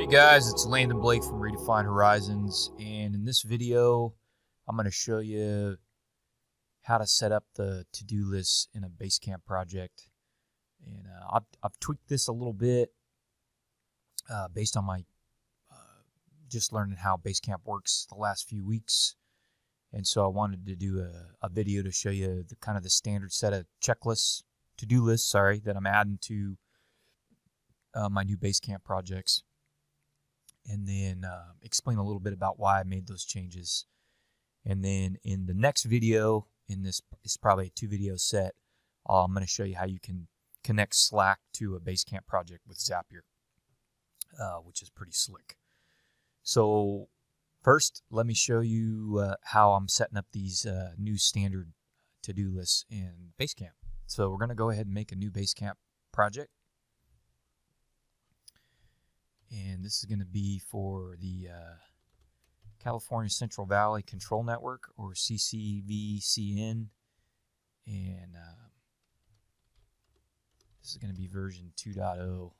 Hey guys, it's Landon Blake from Redefined Horizons, and in this video, I'm going to show you how to set up the to-do list in a Basecamp project. And uh, I've, I've, tweaked this a little bit uh, based on my uh, just learning how Basecamp works the last few weeks. And so I wanted to do a, a video to show you the kind of the standard set of checklists, to-do lists, sorry, that I'm adding to uh, my new Basecamp projects and then uh, explain a little bit about why I made those changes. And then in the next video, in this is probably a two video set, uh, I'm going to show you how you can connect Slack to a Basecamp project with Zapier, uh, which is pretty slick. So first, let me show you uh, how I'm setting up these uh, new standard to-do lists in Basecamp. So we're going to go ahead and make a new Basecamp project and this is going to be for the uh, California Central Valley Control Network or CCVCN, and uh, this is going to be version 2.0. Uh,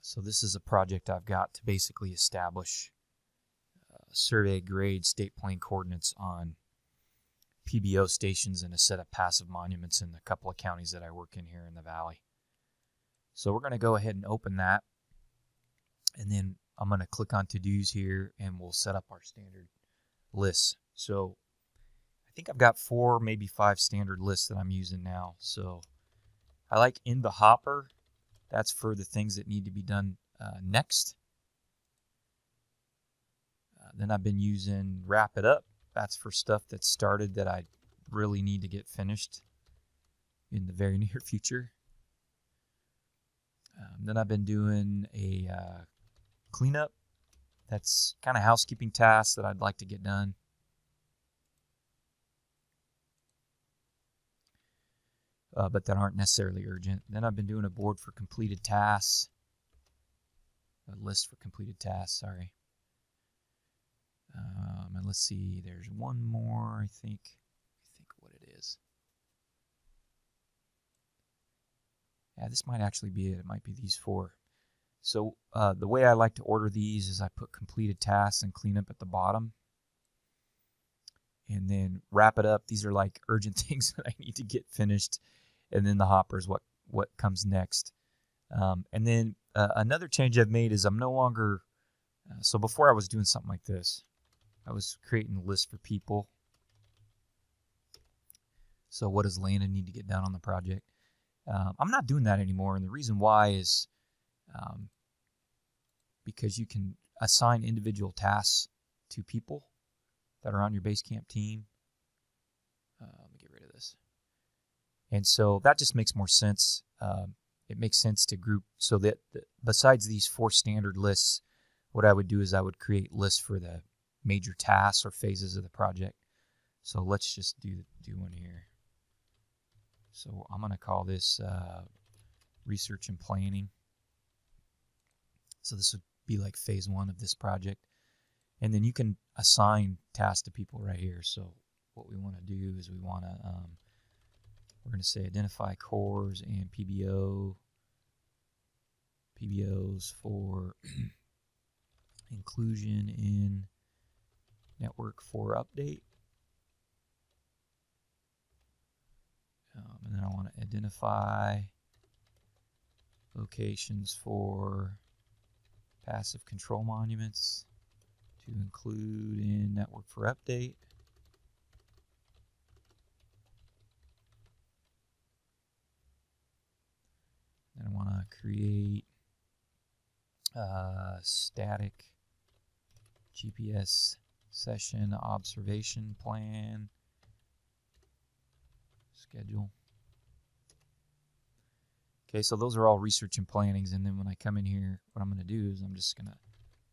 so this is a project I've got to basically establish uh, survey grade state plane coordinates on PBO stations and a set of passive monuments in a couple of counties that I work in here in the valley. So we're going to go ahead and open that. And then I'm going to click on to-dos here and we'll set up our standard lists. So I think I've got four, maybe five standard lists that I'm using now. So I like in the hopper. That's for the things that need to be done uh, next. Uh, then I've been using wrap it up. That's for stuff that started that I really need to get finished in the very near future. Um, then I've been doing a uh, cleanup. That's kind of housekeeping tasks that I'd like to get done. Uh, but that aren't necessarily urgent. Then I've been doing a board for completed tasks. A list for completed tasks, sorry. Um, and let's see, there's one more, I think. I think what it is. Yeah, this might actually be it. It might be these four. So uh, the way I like to order these is I put completed tasks and cleanup at the bottom. And then wrap it up. These are like urgent things that I need to get finished. And then the hopper is what, what comes next. Um, and then uh, another change I've made is I'm no longer, uh, so before I was doing something like this. I was creating a list for people. So what does Landon need to get done on the project? Um, I'm not doing that anymore, and the reason why is um, because you can assign individual tasks to people that are on your Basecamp team. Uh, let me get rid of this. And so that just makes more sense. Um, it makes sense to group so that the, besides these four standard lists, what I would do is I would create lists for the major tasks or phases of the project. So let's just do do one here. So I'm going to call this uh, research and planning. So this would be like phase one of this project. And then you can assign tasks to people right here. So what we want to do is we want to, um, we're going to say identify CORS and PBO, PBOs for inclusion in network for update. Um, and then I want to identify locations for passive control monuments to include in network for update. Then I want to create a static GPS session observation plan schedule. Okay, so those are all research and plannings, and then when I come in here, what I'm going to do is I'm just going to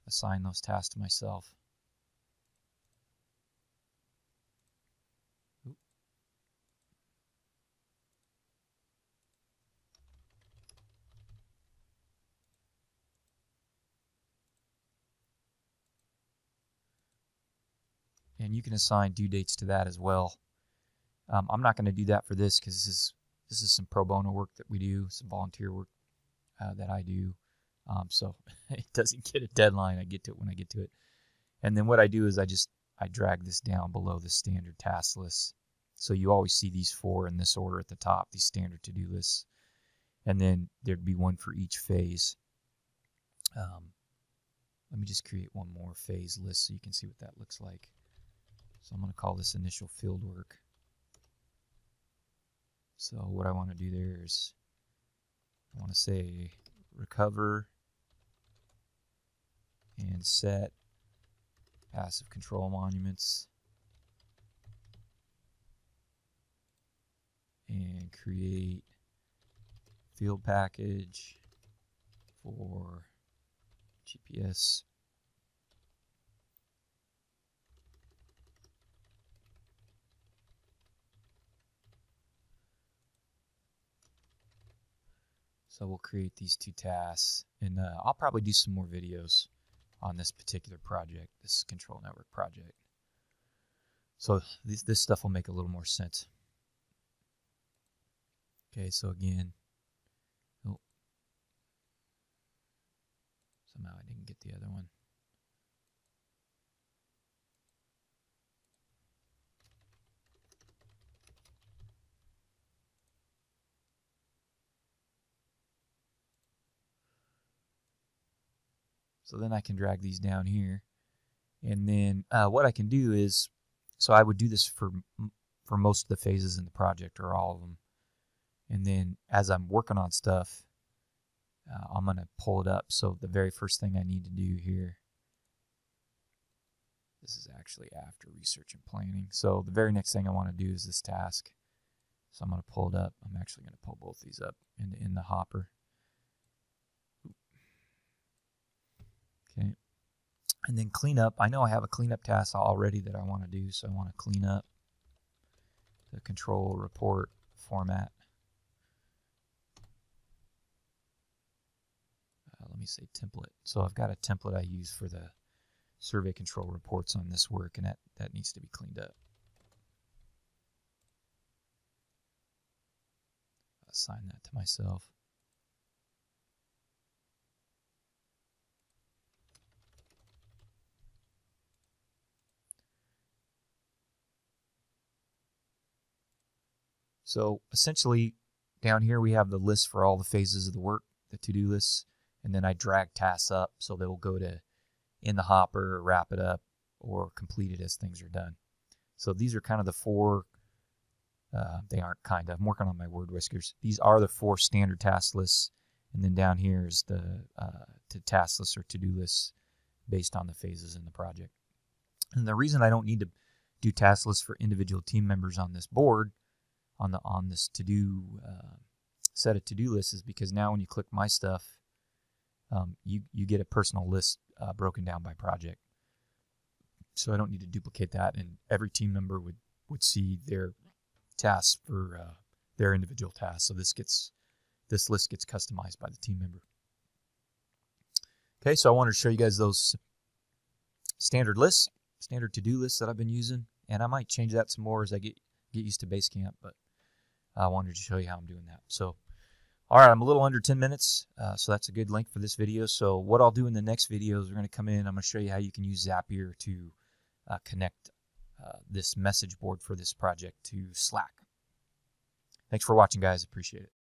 assign those tasks to myself. And you can assign due dates to that as well. Um, I'm not going to do that for this because this is this is some pro bono work that we do, some volunteer work uh, that I do. Um, so it doesn't get a deadline. I get to it when I get to it. And then what I do is I just I drag this down below the standard task list. So you always see these four in this order at the top, these standard to-do lists. And then there'd be one for each phase. Um, let me just create one more phase list so you can see what that looks like. So I'm going to call this initial field work. So what I want to do there is I want to say recover and set passive control monuments. And create field package for GPS So we'll create these two tasks, and uh, I'll probably do some more videos on this particular project, this control network project. So this, this stuff will make a little more sense. Okay, so again, oh, somehow I didn't get the other one. So then I can drag these down here. And then uh, what I can do is, so I would do this for for most of the phases in the project or all of them. And then as I'm working on stuff, uh, I'm going to pull it up. So the very first thing I need to do here, this is actually after research and planning. So the very next thing I want to do is this task. So I'm going to pull it up. I'm actually going to pull both these up in, in the hopper. Okay. And then cleanup. I know I have a cleanup task already that I want to do, so I want to clean up the control report format. Uh, let me say template. So I've got a template I use for the survey control reports on this work, and that, that needs to be cleaned up. Assign that to myself. So essentially down here we have the list for all the phases of the work, the to-do lists, and then I drag tasks up so they'll go to in the hopper, wrap it up, or complete it as things are done. So these are kind of the four, uh, they aren't kind of, I'm working on my word whiskers. These are the four standard task lists, and then down here is the uh, to task lists or to-do lists based on the phases in the project. And the reason I don't need to do task lists for individual team members on this board on the on this to do uh, set of to do lists is because now when you click my stuff, um, you you get a personal list uh, broken down by project. So I don't need to duplicate that, and every team member would would see their tasks for uh, their individual tasks. So this gets this list gets customized by the team member. Okay, so I wanted to show you guys those standard lists, standard to-do lists that I've been using, and I might change that some more as I get get used to Basecamp, but I wanted to show you how I'm doing that. So, all right, I'm a little under 10 minutes, uh, so that's a good length for this video. So what I'll do in the next video is we're going to come in. I'm going to show you how you can use Zapier to uh, connect uh, this message board for this project to Slack. Thanks for watching, guys. Appreciate it.